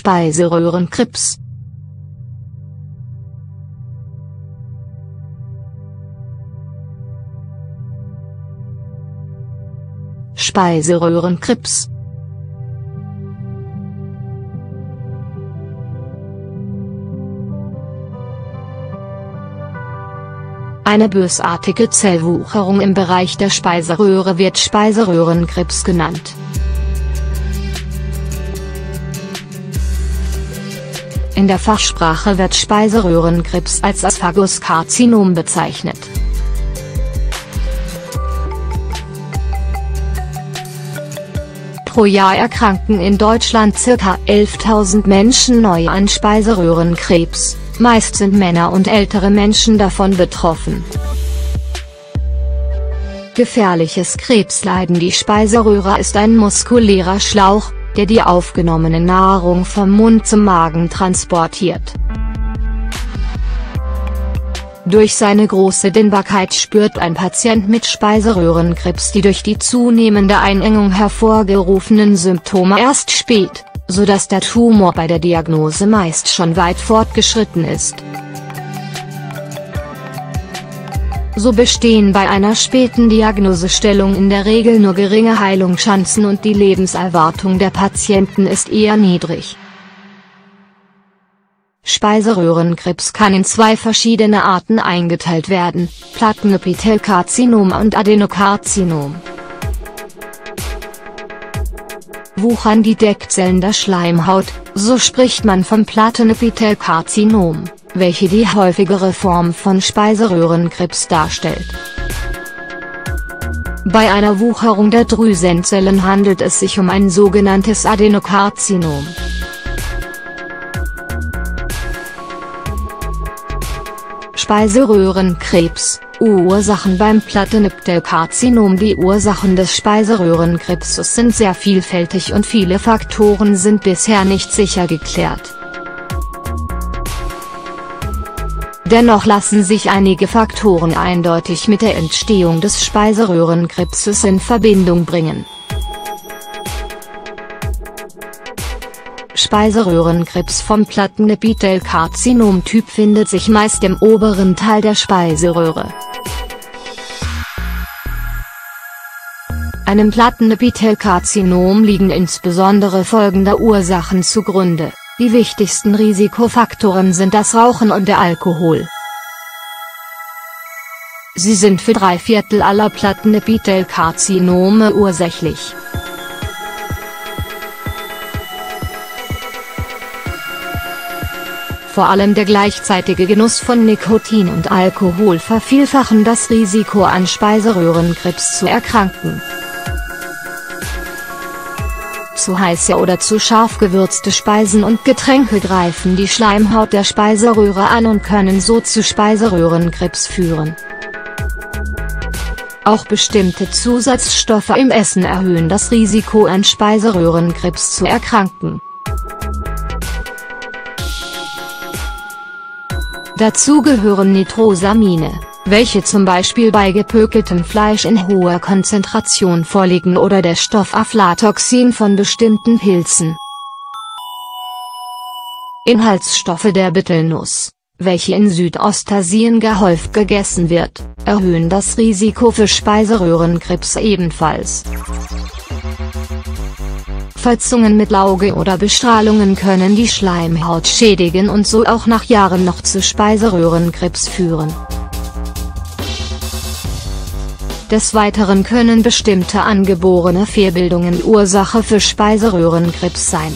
Speiseröhrenkrebs. Speiseröhrenkrebs Eine bösartige Zellwucherung im Bereich der Speiseröhre wird Speiseröhrenkrebs genannt. In der Fachsprache wird Speiseröhrenkrebs als Asphagus-Karzinom bezeichnet. Pro Jahr erkranken in Deutschland ca. 11.000 Menschen neu an Speiseröhrenkrebs, meist sind Männer und ältere Menschen davon betroffen. Gefährliches Krebsleiden Die Speiseröhre ist ein muskulärer Schlauch, der die aufgenommene Nahrung vom Mund zum Magen transportiert. Durch seine große Dehnbarkeit spürt ein Patient mit Speiseröhrenkrebs die durch die zunehmende Einengung hervorgerufenen Symptome erst spät, so dass der Tumor bei der Diagnose meist schon weit fortgeschritten ist. So bestehen bei einer späten Diagnosestellung in der Regel nur geringe Heilungschancen und die Lebenserwartung der Patienten ist eher niedrig. Speiseröhrenkrebs kann in zwei verschiedene Arten eingeteilt werden, Plattenepithelkarzinom und Adenokarzinom. Wuchern die Deckzellen der Schleimhaut, so spricht man vom Plattenepithelkarzinom, welche die häufigere Form von Speiseröhrenkrebs darstellt. Bei einer Wucherung der Drüsenzellen handelt es sich um ein sogenanntes Adenokarzinom. Speiseröhrenkrebs, Ursachen beim Plattenepitelkarzinom Die Ursachen des Speiseröhrenkrebses sind sehr vielfältig und viele Faktoren sind bisher nicht sicher geklärt. Dennoch lassen sich einige Faktoren eindeutig mit der Entstehung des Speiseröhrenkrebses in Verbindung bringen. Speiseröhrenkrebs vom Plattenepithelkarzinom-Typ findet sich meist im oberen Teil der Speiseröhre. Einem Plattenepithelkarzinom liegen insbesondere folgende Ursachen zugrunde, die wichtigsten Risikofaktoren sind das Rauchen und der Alkohol. Sie sind für drei Viertel aller Plattenepithelkarzinome ursächlich. Vor allem der gleichzeitige Genuss von Nikotin und Alkohol vervielfachen das Risiko an Speiseröhrenkrebs zu erkranken. Zu heiße oder zu scharf gewürzte Speisen und Getränke greifen die Schleimhaut der Speiseröhre an und können so zu Speiseröhrenkrebs führen. Auch bestimmte Zusatzstoffe im Essen erhöhen das Risiko an Speiseröhrenkrebs zu erkranken. Dazu gehören Nitrosamine, welche zum Beispiel bei gepökeltem Fleisch in hoher Konzentration vorliegen oder der Stoff Aflatoxin von bestimmten Pilzen. Inhaltsstoffe der Bittelnuss, welche in Südostasien gehäuft gegessen wird, erhöhen das Risiko für Speiseröhrenkrebs ebenfalls. Verzungen mit Lauge oder Bestrahlungen können die Schleimhaut schädigen und so auch nach Jahren noch zu Speiseröhrenkrebs führen. Des Weiteren können bestimmte angeborene Fehlbildungen Ursache für Speiseröhrenkrebs sein.